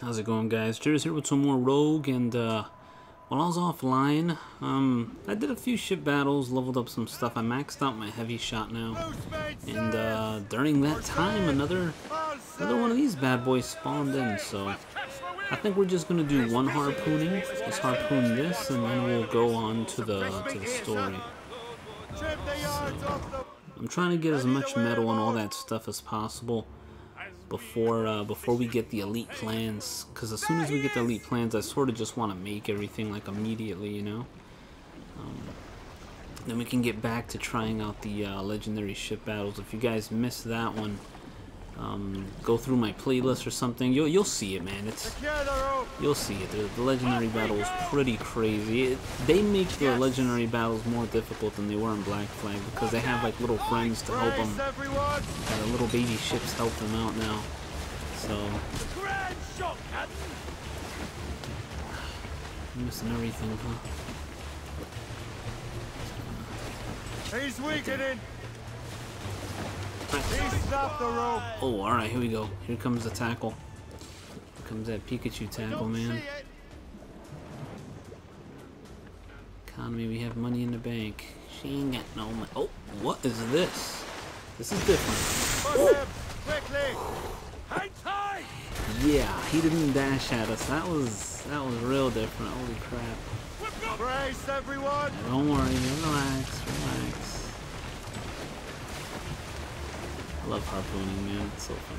How's it going, guys? Jerry's here with some more Rogue, and uh, while I was offline, um, I did a few ship battles, leveled up some stuff. I maxed out my heavy shot now, and uh, during that time, another another one of these bad boys spawned in. So I think we're just gonna do one harpooning. Just harpoon this, and then we'll go on to the to the story. So, I'm trying to get as much metal and all that stuff as possible before uh, before we get the elite plans because as soon as we get the elite plans I sort of just want to make everything like immediately you know? Um, then we can get back to trying out the uh, legendary ship battles. If you guys missed that one um, go through my playlist or something. You'll, you'll see it man. It's you'll see it. The, legendary battle is pretty crazy. It, they make the legendary battles more difficult than they were in Black Flag because they have like little friends to help them. The little baby ships help them out now. So missing everything huh? He's weakening Oh, alright, here we go. Here comes the tackle. Here comes that Pikachu tackle, man. Economy, we have money in the bank. She ain't got no money. Oh, what is this? This is different. Oh. Yeah, he didn't dash at us. That was that was real different. Holy crap. Brace, everyone. Don't worry, relax, relax. I love harpooning, man. It's so fun.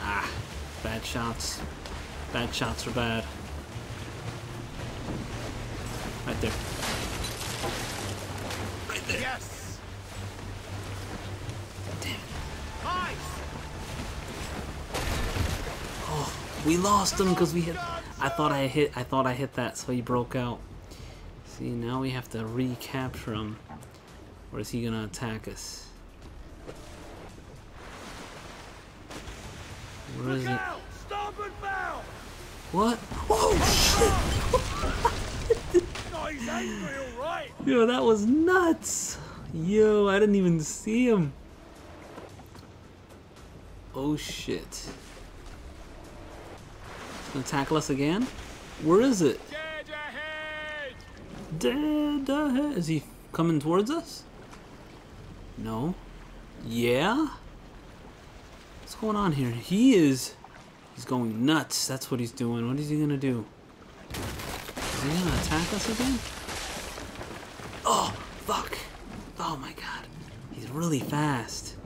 Ah, bad shots. Bad shots are bad. Right there. Right there. Yes. Damn. Nice. Oh, we lost him because we hit. I thought I hit. I thought I hit that, so he broke out. See, now we have to recapture him. Or is he gonna attack us? Where is it? What? Oh shit! Yo, that was nuts! Yo, I didn't even see him. Oh shit. Gonna tackle us again? Where is it? Dead ahead. Is he coming towards us? No. Yeah? What's going on here? He is... He's going nuts. That's what he's doing. What is he gonna do? Is he gonna attack us again? Oh, fuck. Oh my god. He's really fast.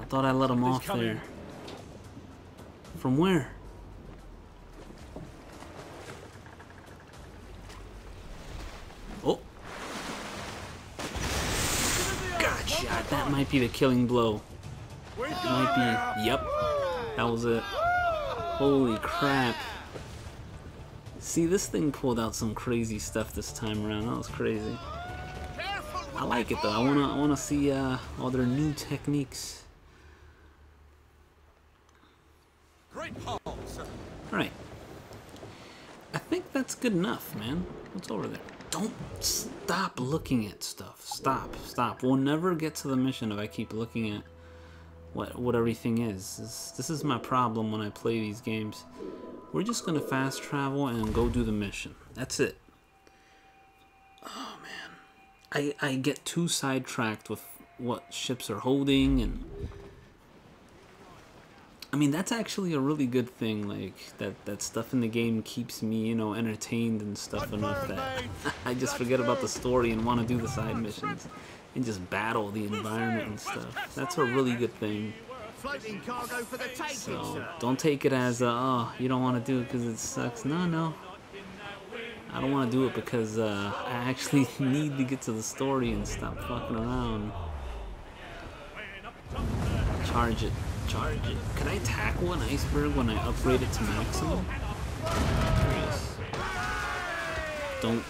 I thought I let him off coming. there. From where? Oh. Gotcha. That might be the killing blow. Might be. Yep. That was it. Holy crap. See, this thing pulled out some crazy stuff this time around. That was crazy. I like it though. I wanna, I wanna see uh, all their new techniques. All right. I think that's good enough, man. What's over there? Don't stop looking at stuff. Stop, stop. We'll never get to the mission if I keep looking at what what everything is. This, this is my problem when I play these games. We're just gonna fast travel and go do the mission. That's it. Oh man, I I get too sidetracked with what ships are holding and. I mean that's actually a really good thing. Like that that stuff in the game keeps me, you know, entertained and stuff enough that I just forget about the story and want to do the side missions and just battle the environment and stuff. That's a really good thing. So don't take it as a, oh you don't want to do it because it sucks. No, no. I don't want to do it because uh, I actually need to get to the story and stop fucking around. Charge it. Charge it. Can I tackle an iceberg when I upgrade it to maximum? Don't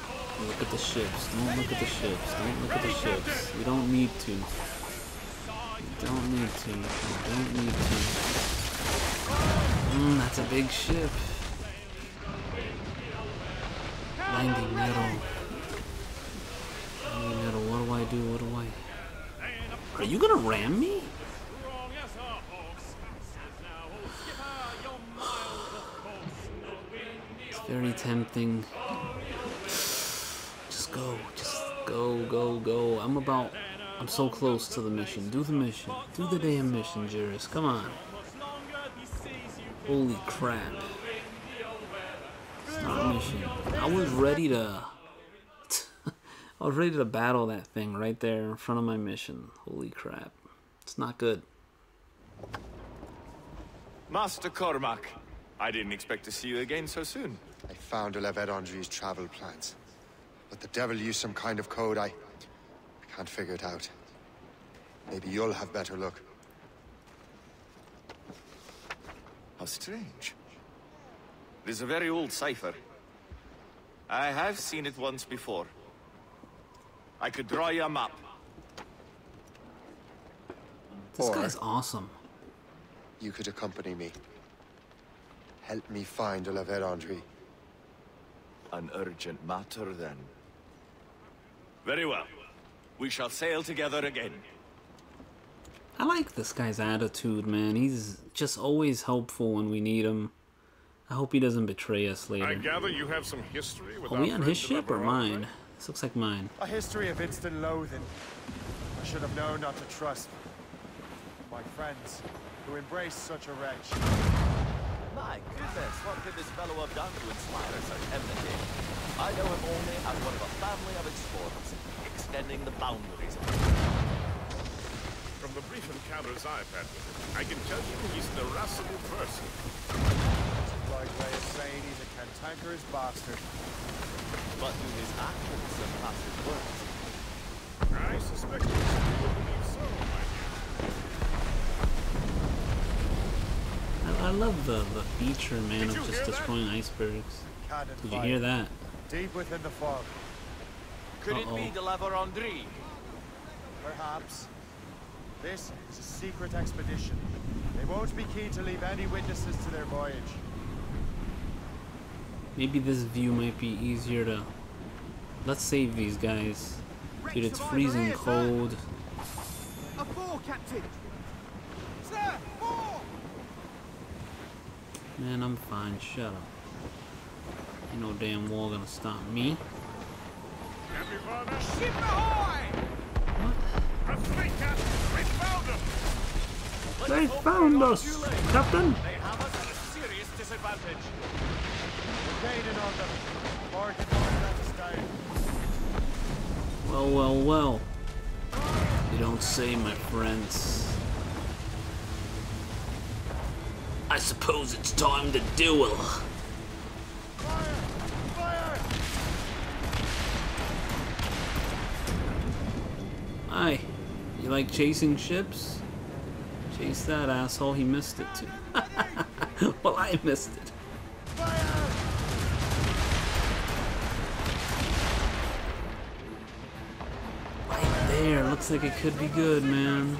look at the ships. Don't look at the ships. Don't look at the ships. You don't need to. You don't need to. You don't need to. Mmm, that's a big ship. 90 metal. 90 metal. What do I do? What do I... Are you gonna ram me? It's very tempting. About... I'm so close to the mission. Do the mission. Do the damn mission, Jerz. Come on. Holy crap. Start mission. I was ready to... I was ready to battle that thing right there in front of my mission. Holy crap. It's not good. Master Cormac, I didn't expect to see you again so soon. I found La Vérendrye's travel plans. But the devil used some kind of code. I... I can't figure it out. Maybe you'll have better luck. How strange. It is a very old cipher. I have seen it once before. I could draw you a map. This Or- guy's awesome. You could accompany me. Help me find La Vérendrye. An urgent matter, then. Very well. We shall sail together again. I like this guy's attitude, man. He's just always helpful when we need him. I hope he doesn't betray us later. I later. gather you have some history with Are we on his ship or mine? right? This looks like mine. A history of instant loathing. I should have known not to trust my friends who embrace such a wretch. My goodness, what could this fellow have done to inspire such enmity? I know him only as one of a family of explorers, extending the boundaries of From the brief encounters I've had with him, I can tell you he's an irascible person. Right way of saying he's a cantankerous bastard. but do his actions surpass his words? I suspect you will believe so, my dear. I, I love the, the feature, man, of just hear that? destroying icebergs. Did you hear that? Deep within the fog. Could it Uh-oh. be de la Vérendrye? Perhaps. This is a secret expedition. They won't be keen to leave any witnesses to their voyage. Maybe this view might be easier to... Let's save these guys. Dude, it's freezing eh, cold. A four, Captain! Sir, four! Man, I'm fine. Shut up. Ain't no damn wall gonna stop me. They found us, Captain! They have us at a serious disadvantage. Gaining on them. That's down. Well, well, well. You don't say, my friends. I suppose it's time to duel. You like chasing ships? Chase that asshole, he missed it too. well, I missed it. Right there, looks like it could be good, man.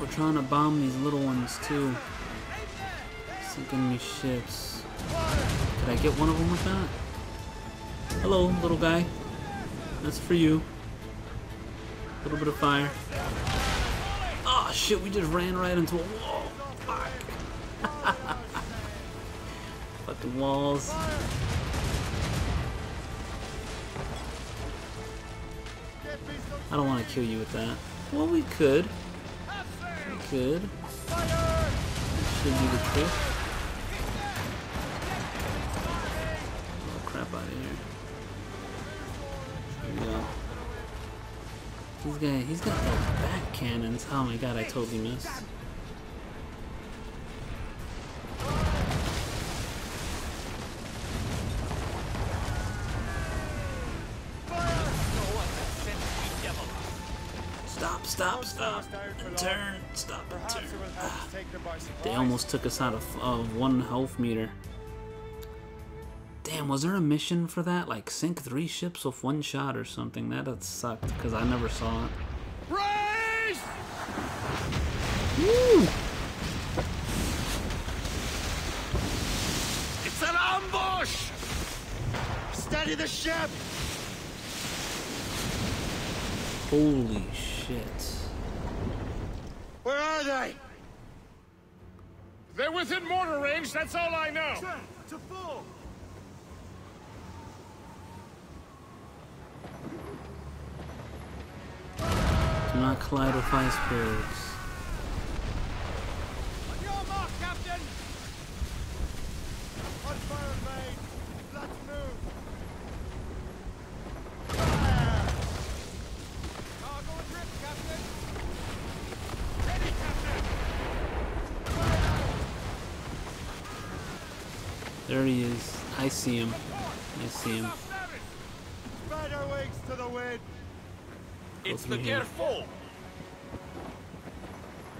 We're trying to bomb these little ones too. Sinking me ships. Could I get one of them with that? Hello, little guy. That's for you. A little bit of fire. Oh shit, we just ran right into a wall. Fuck. Fucking walls. I don't want to kill you with that. Well, we could. We could. Should be the trick. He's got, those back cannons. Oh my god, I totally missed. Stop, stop, stop. And turn. Stop and turn. it will help us take them by surprise. They almost took us out of, of one health meter. Damn, was there a mission for that? Like sink three ships with one shot or something? That'd sucked because I never saw it. Raise! Woo! It's an ambush! Steady the ship! Holy shit. Where are they? They're within mortar range, that's all I know. To full. Do not collide with icebergs. On your mark, Captain! On fire main. Let's move. Fire! Cargo adrift, Captain. Ready, Captain. There he is. I see him. I see him. Spider wings to the wind. It's the here. careful.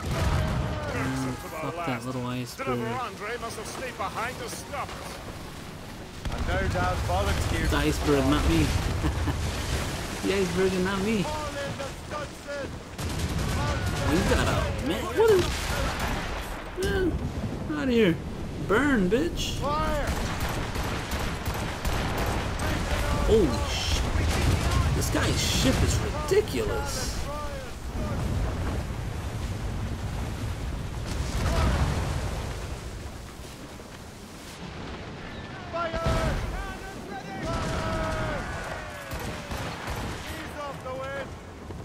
To the fuck that last. little Deliver iceberg. Andre must have stayed behind to stop us. And no doubt volunteered. The iceberg, not me. the iceberg and not me. All in the Stunson. Oh, you got a man. What is. Man, out of here. Burn, bitch. Fire! Holy shit. This guy's ship is ridiculous.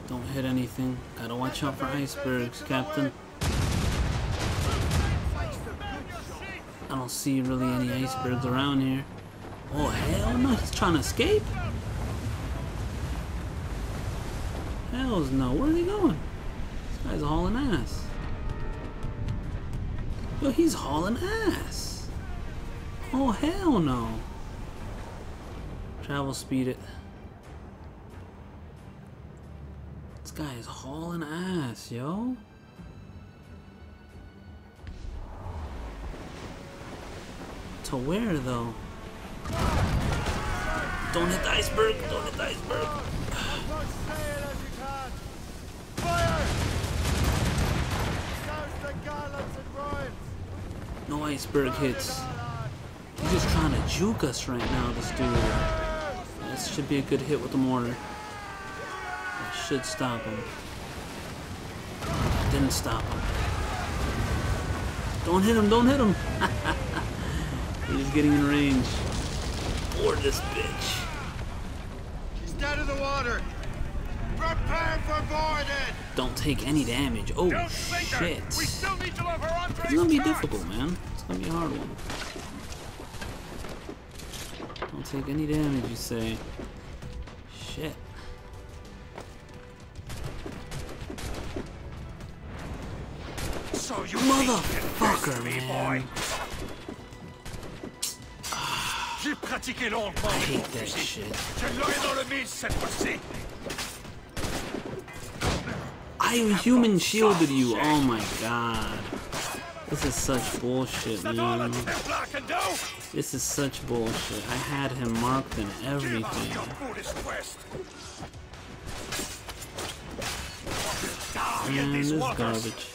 Don't hit anything. Gotta watch out for icebergs, Captain. I don't see really any icebergs around here. Oh, hell no. He's trying to escape? Hells no. Where are they going? This guy's hauling ass. Yo, he's hauling ass. Oh, hell no. Travel speed it. This guy is hauling ass, yo. To where though? Don't hit the iceberg! Don't hit the iceberg! Much sail as you can. Fire! Souse the gallants and royals. No iceberg hits. He's just trying to juke us right now, this dude. This should be a good hit with the mortar. That should stop him. Didn't stop him. Don't hit him, don't hit him! He's getting in range. Board this bitch. He's dead in the water. Prepare for boarding. Don't take any damage. Oh Don't sink her. shit. We still need to deliver Andre's It's gonna be difficult, man. It's gonna be a hard one. Don't take any damage, you say. Shit. So you Motherfucker, man. J'ai pratiqué longuement. I hate that shit. Je l'aurai dans le mille cette fois-ci. I human shielded you. Oh my god. This is such bullshit, That's all a man. Templar can do. This is such bullshit. I had him marked and everything. your foolish quest. Die in Man, this waters. garbage.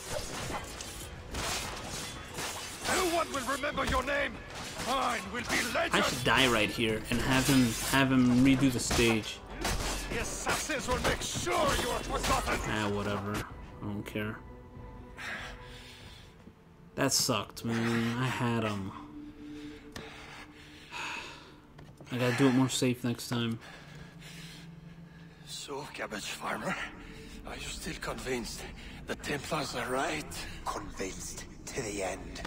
No one will remember your name. Mine will be I should die right here and have him have him redo the stage. The assassins will make sure you are forgotten. Ah, whatever. I don't care. That sucked, man. I had him. I gotta do it more safe next time. So, cabbage farmer, are you still convinced the Templars are right? Convinced to the end.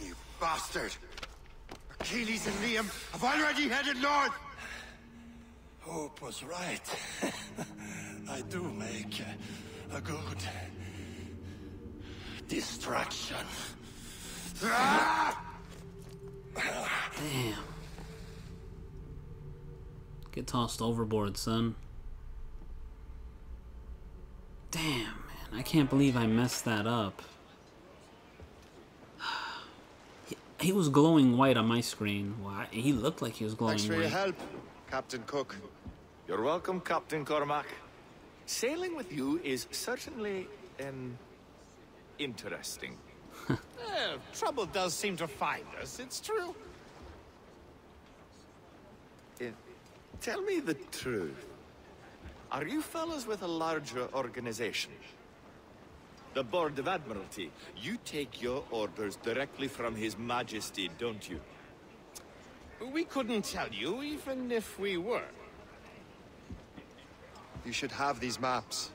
You bastard! Achilles and Liam have already headed north! Hope was right. I do make a good distraction. Damn. Get tossed overboard, son. Damn, man. I can't believe I messed that up. He, he was glowing white on my screen. Why? He looked like he was glowing Thanks for your white. help, Captain Cook. You're welcome, Captain Cormac. Sailing with you is certainly, um, interesting. Eh, trouble does seem to find us, it's true. Eh, tell me the truth. Are you fellas with a larger organization? The Board of Admiralty. You take your orders directly from His Majesty, don't you? We couldn't tell you, even if we were. You should have these maps.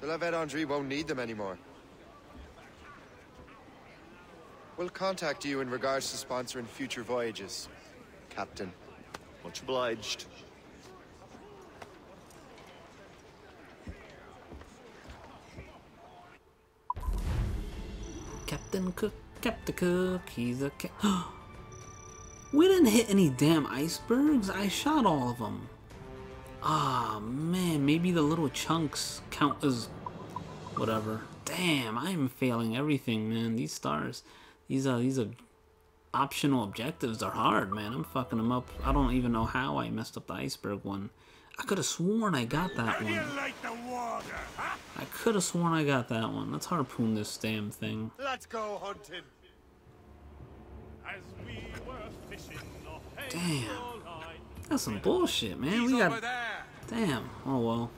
The La Vérendrye won't need them anymore. We'll contact you in regards to sponsoring future voyages, Captain. Much obliged. Captain Cook, Captain Cook, he's a We didn't hit any damn icebergs. I shot all of them. Ah, man, maybe the little chunks count as whatever. Damn, I'm failing everything, man. These stars, these are these are optional objectives are hard, man. I'm fucking them up. I don't even know how I messed up the iceberg one. I could have sworn I got that one. like the water, huh? I could have sworn I got that one. Let's harpoon this damn thing. Let's go hunting. As we were fishing Damn. That's some bullshit, man. We got. Damn. Oh well.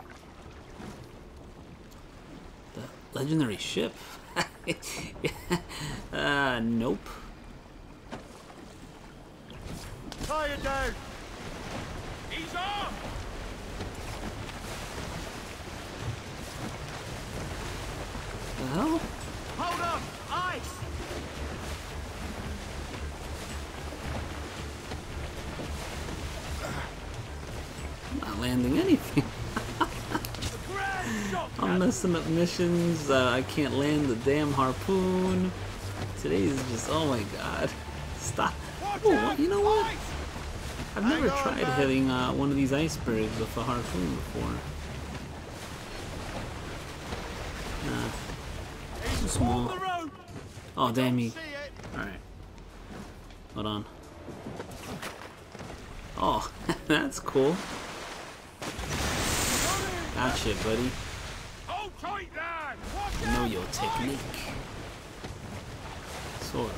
The legendary ship. uh, nope. Tie it down. He's off! The hell? Hold up! Ice! I'm not landing anything. I'm messing up missions. Uh, I can't land the damn harpoon. Today's just. Oh my god. Stop. Oh, you know what? I've never tried hitting uh, one of these icebergs with a harpoon before. Nah. Too small. Oh, damn it! Alright. Hold on. Oh, that's cool. Gotcha, buddy. Hold tight there! I know your technique. Of.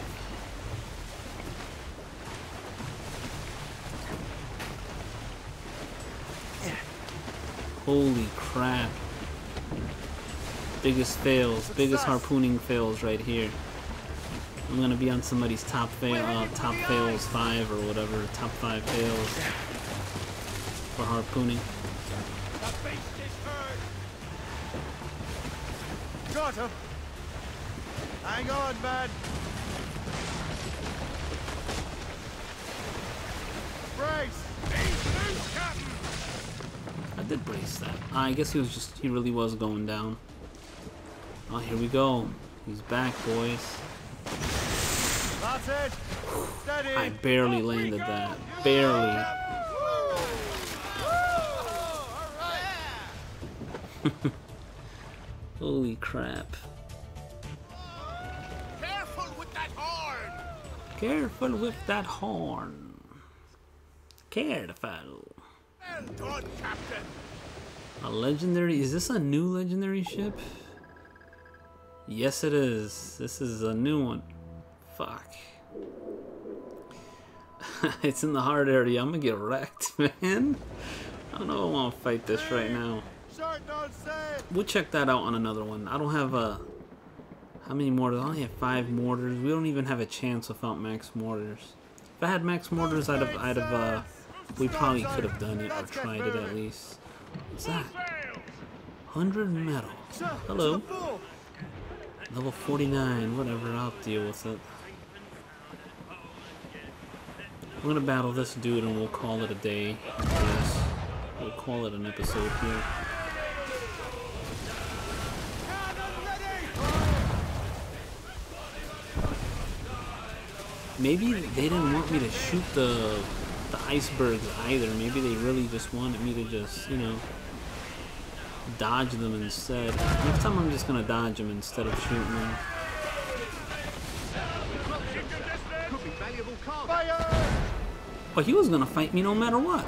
Holy crap. Biggest fails, biggest harpooning fails right here. I'm gonna be on somebody's top fail, uh, top fails five or whatever, top five fails for harpooning. The beast is! Got him! Hang on, man! Brace! I did brace that. I guess he was just, he really was going down. Oh, here we go. He's back, boys. That's it! Steady! I barely landed that. Barely. Holy crap. Careful with that horn! Careful with that horn. Careful. Well done, Captain! A legendary. Is this a new legendary ship? Yes, it is. This is a new one. Fuck. it's in the hard area. I'm gonna get wrecked, man. I don't know if I want to fight this right now. We'll check that out on another one. I don't have a. How many mortars? I only have five mortars. We don't even have a chance without max mortars. If I had max mortars, I'd have. I'd have. Uh, we probably could have done it or tried it at least. What's that? 100 metal. Hello. Level 49, whatever, I'll deal with it. I'm gonna battle this dude and we'll call it a day. We'll call it an episode here. Maybe they didn't want me to shoot the the icebergs either. Maybe they really just wanted me to just, you know, dodge them instead. Next time I'm just gonna dodge them instead of shooting them. But he was gonna fight me no matter what.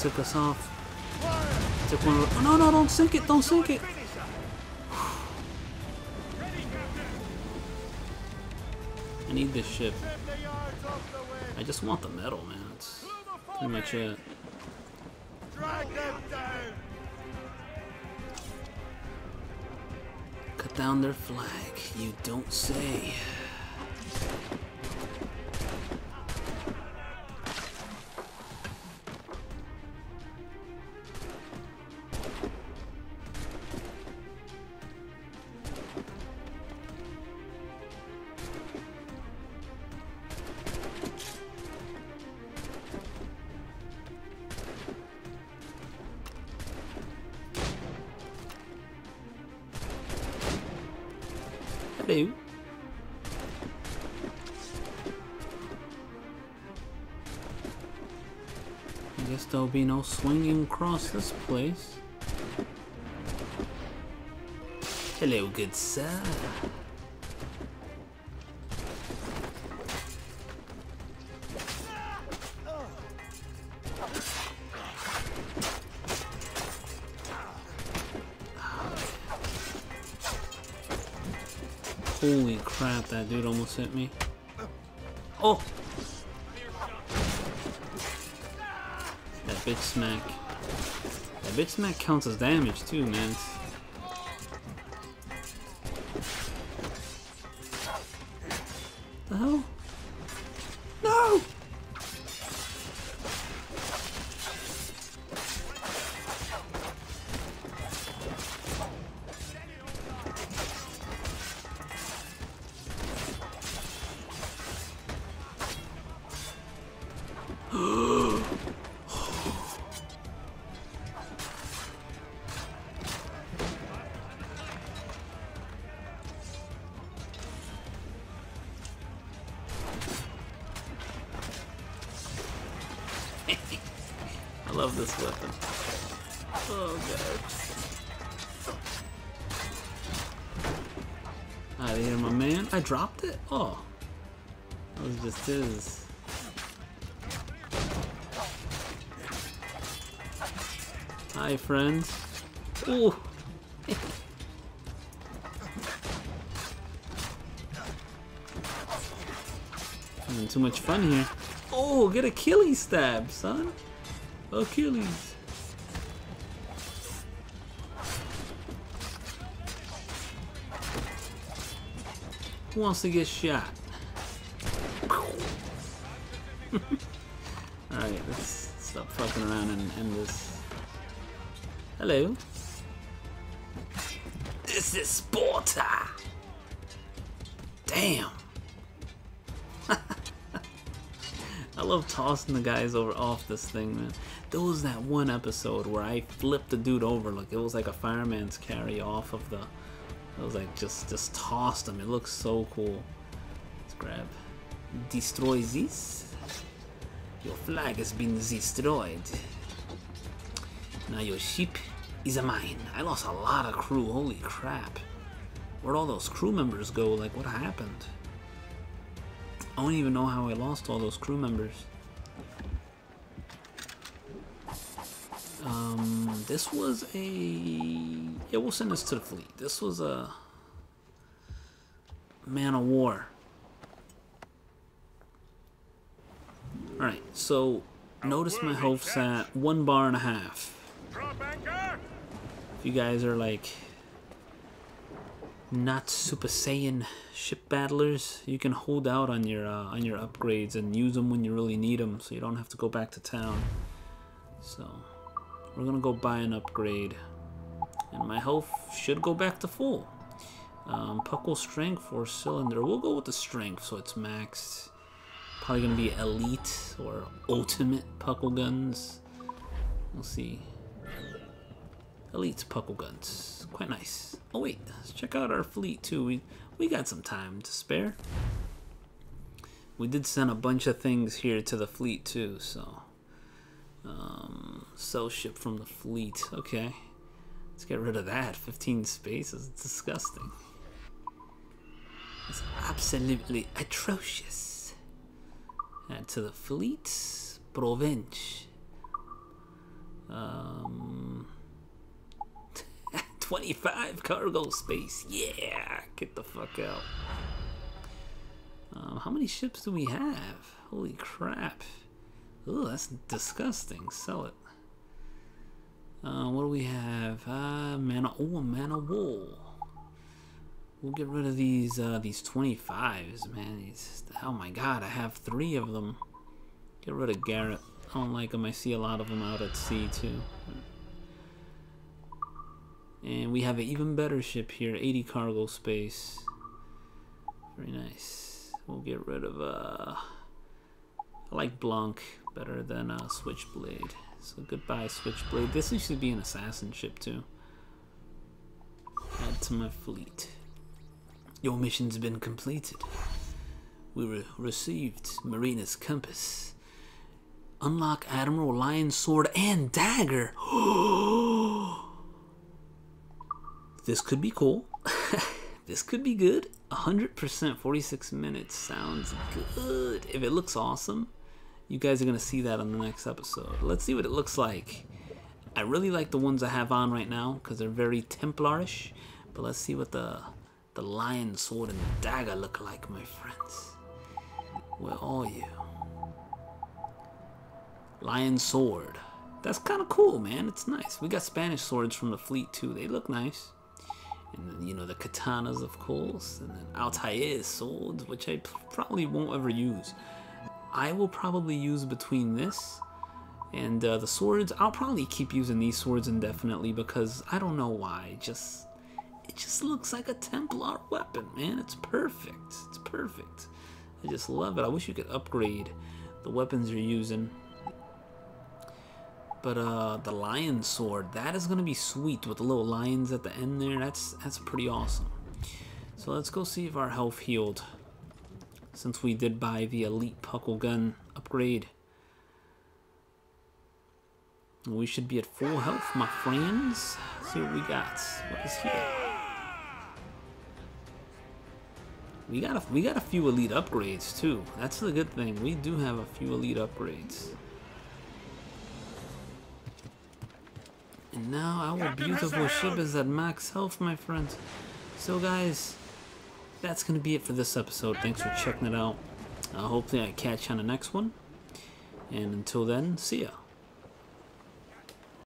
Took us off. Took one. Oh, no, no, don't sink it! Don't sink it! I need this ship. I just want the metal, man. That's pretty much it. Cut down their flag. You don't say. There'll be no swinging across this place. Hello, good sir. Holy crap, that dude almost hit me. Oh! Bitch smack. That bitch smack counts as damage too, man. The hell? I dropped it? Oh. That was just his. Hi, friends. Ooh. Having too much fun here. Oh, get Achilles stab, son. Achilles. Who wants to get shot? Alright, let's stop fucking around and end this. Hello. This is Sparta! Damn! I love tossing the guys over off this thing, man. There was that one episode where I flipped the dude over, like it was like a fireman's carry off of the. It was like just just toss them. It looks so cool. Let's grab. Destroy this. Your flag has been destroyed. Now your ship is a mine. I lost a lot of crew. Holy crap! Where'd all those crew members go? Like what happened? I don't even know how I lost all those crew members. Um, this was a... Yeah, we'll send this to the fleet. This was a... Man of War. Alright, so... Notice my health's at one bar and a half. If you guys are like not Super Saiyan ship battlers, you can hold out on your uh, on your upgrades and use them when you really need them, so you don't have to go back to town. So we're gonna go buy an upgrade, and my health should go back to full. Um, Puckle strength or cylinder. We'll go with the strength, so it's maxed. Probably gonna be elite or ultimate Puckle guns. We'll see. Elite puckle guns. Quite nice. Oh wait, let's check out our fleet too. We we got some time to spare. We did send a bunch of things here to the fleet too, so um, sell ship from the fleet. Okay, let's get rid of that. 15 spaces. It's disgusting. It's absolutely atrocious. Add to the fleet. Provence. Um, 25 cargo space. Yeah, get the fuck out. Um, how many ships do we have? Holy crap. Ooh, that's disgusting. Sell it. Uh, what do we have? Uh, mana. Oh, a mana wool. We'll get rid of these uh, these 25s, man. These, oh my god, I have three of them. Get rid of Garrett. I don't like him. I see a lot of them out at sea too. And we have an even better ship here, 80 cargo space. Very nice. We'll get rid of, uh, I like Blanc better than uh, Switchblade. So goodbye Switchblade. This should be an assassin ship too. Add to my fleet. Your mission's been completed. We re received Marina's compass. Unlock Admiral Lion Sword and Dagger. this could be cool. this could be good. 100% 46 minutes sounds good. If it looks awesome, you guys are going to see that on the next episode. Let's see what it looks like. I really like the ones I have on right now because they're very Templarish. But let's see what the the lion sword and dagger look like, my friends. Where are you? Lion sword. That's kind of cool, man. It's nice. We got Spanish swords from the fleet too. They look nice. And you know, the katanas, of course. And then Altair swords, which I probably won't ever use. I will probably use between this and uh, the swords. I'll probably keep using these swords indefinitely because I don't know why. Just it just looks like a Templar weapon, man. It's perfect. It's perfect. I just love it. I wish you could upgrade the weapons you're using. But uh, the lion sword, that is gonna be sweet with the little lions at the end there. That's that's pretty awesome. So let's go see if our health healed. Since we did buy the elite puckle gun upgrade. We should be at full health, my friends. Let's see what we got. What is here? We got a we got a few elite upgrades too. That's the good thing. We do have a few elite upgrades. And now our beautiful ship is at max health, my friends. So guys, that's gonna be it for this episode. Thanks for checking it out. Uh, hopefully I catch you on the next one. And until then, see ya.